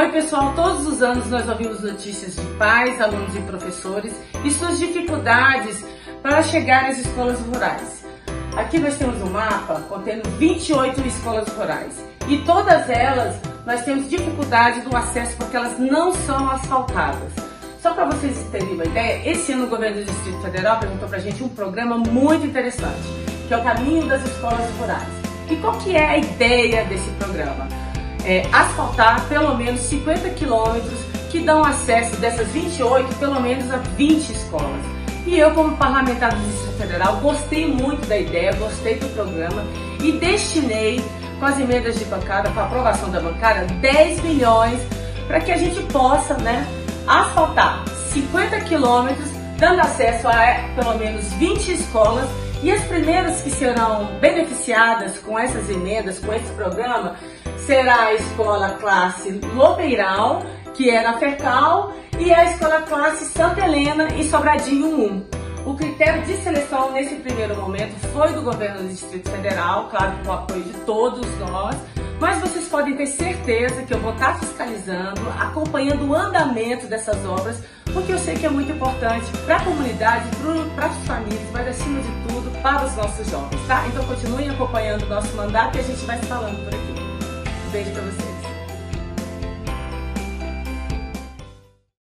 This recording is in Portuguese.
Oi, pessoal. Todos os anos nós ouvimos notícias de pais, alunos e professores e suas dificuldades para chegar às escolas rurais. Aqui nós temos um mapa contendo 28 escolas rurais e todas elas nós temos dificuldade do acesso porque elas não são asfaltadas. Só para vocês terem uma ideia, esse ano o governo do Distrito Federal apresentou para a gente um programa muito interessante, que é o Caminho das Escolas Rurais. E qual que é a ideia desse programa? É, asfaltar pelo menos 50 quilômetros que dão acesso dessas 28, pelo menos a 20 escolas. E eu, como parlamentar do Distrito Federal, gostei muito da ideia, gostei do programa e destinei, com as emendas de bancada, com a aprovação da bancada, 10 milhões para que a gente possa né, asfaltar 50 quilômetros, dando acesso a pelo menos 20 escolas e as primeiras que serão beneficiadas com essas emendas, com esse programa, será a escola classe Lobeiral, que é na FECAL, e a escola classe Santa Helena e Sobradinho 1. O critério de seleção nesse primeiro momento foi do governo do Distrito Federal, claro, com o apoio de todos nós, mas vocês podem ter certeza que eu vou estar fiscalizando, acompanhando o andamento dessas obras, porque eu sei que é muito importante para a comunidade, para as famílias, mas acima de tudo para os nossos jovens, tá? Então continuem acompanhando o nosso mandato e a gente vai se falando por aqui. Beijo pra vocês.